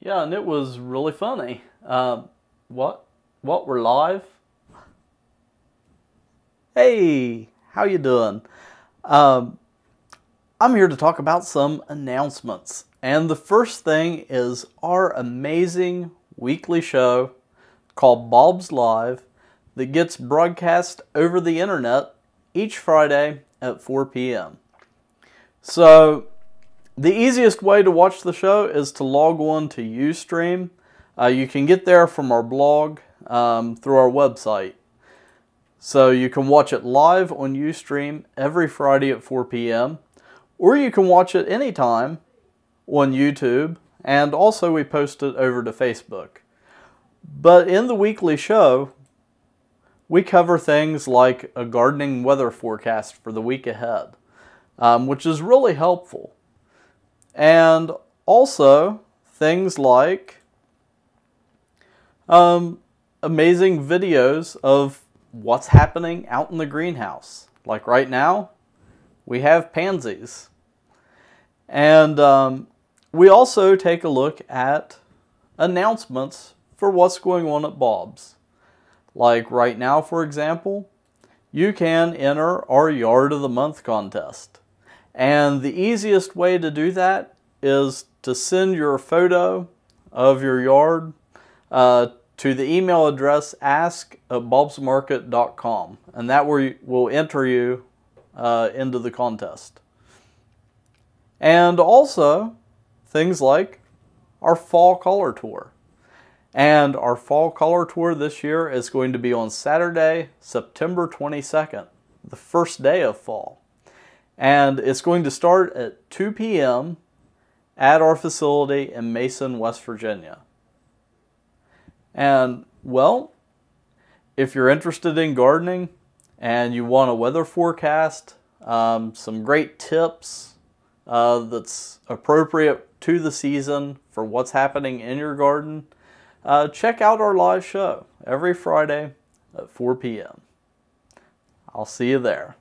Yeah, and it was really funny. Uh, what? What? We're live? Hey, how you doing? Um, I'm here to talk about some announcements. And the first thing is our amazing weekly show called Bob's Live that gets broadcast over the internet each Friday at 4 p.m. So, the easiest way to watch the show is to log on to Ustream. Uh, you can get there from our blog um, through our website. So you can watch it live on Ustream every Friday at 4 p.m. Or you can watch it anytime on YouTube. And also, we post it over to Facebook. But in the weekly show, we cover things like a gardening weather forecast for the week ahead, um, which is really helpful. And also things like um, amazing videos of what's happening out in the greenhouse. Like right now, we have pansies. And um, we also take a look at announcements for what's going on at Bob's. Like right now, for example, you can enter our Yard of the Month contest. And the easiest way to do that is to send your photo of your yard uh, to the email address ask at bobsmarket.com. And that will enter you uh, into the contest. And also, things like our fall color tour. And our fall color tour this year is going to be on Saturday, September 22nd, the first day of fall and it's going to start at 2 p.m. at our facility in Mason, West Virginia. And well, if you're interested in gardening and you want a weather forecast, um, some great tips uh, that's appropriate to the season for what's happening in your garden, uh, check out our live show every Friday at 4 p.m. I'll see you there.